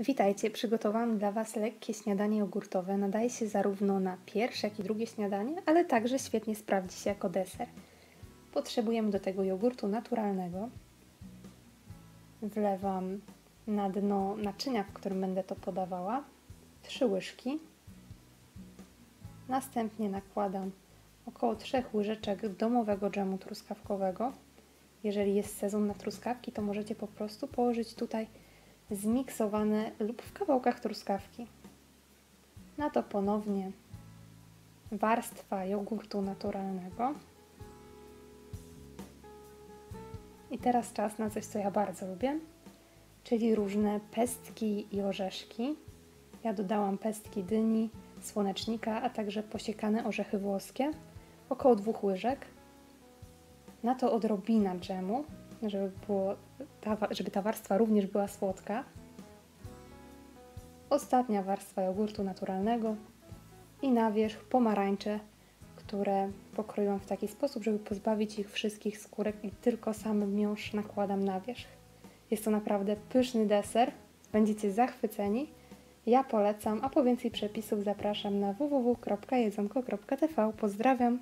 Witajcie, przygotowałam dla Was lekkie śniadanie jogurtowe. Nadaje się zarówno na pierwsze, jak i drugie śniadanie, ale także świetnie sprawdzi się jako deser. Potrzebujemy do tego jogurtu naturalnego. Wlewam na dno naczynia, w którym będę to podawała, trzy łyżki. Następnie nakładam około 3 łyżeczek domowego dżemu truskawkowego. Jeżeli jest sezon na truskawki, to możecie po prostu położyć tutaj zmiksowane lub w kawałkach truskawki. Na to ponownie warstwa jogurtu naturalnego. I teraz czas na coś, co ja bardzo lubię, czyli różne pestki i orzeszki. Ja dodałam pestki dyni, słonecznika, a także posiekane orzechy włoskie, około dwóch łyżek. Na to odrobina dżemu, żeby, było ta, żeby ta warstwa również była słodka. Ostatnia warstwa jogurtu naturalnego i na wierzch pomarańcze, które pokroiłam w taki sposób, żeby pozbawić ich wszystkich skórek i tylko sam miąższ nakładam na wierzch. Jest to naprawdę pyszny deser, będziecie zachwyceni. Ja polecam, a po więcej przepisów zapraszam na www.jedzonko.tv. Pozdrawiam!